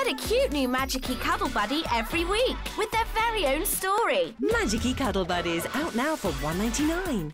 Get a cute new Magiki Cuddle Buddy every week with their very own story. Magiki Cuddle Buddies out now for $1.99.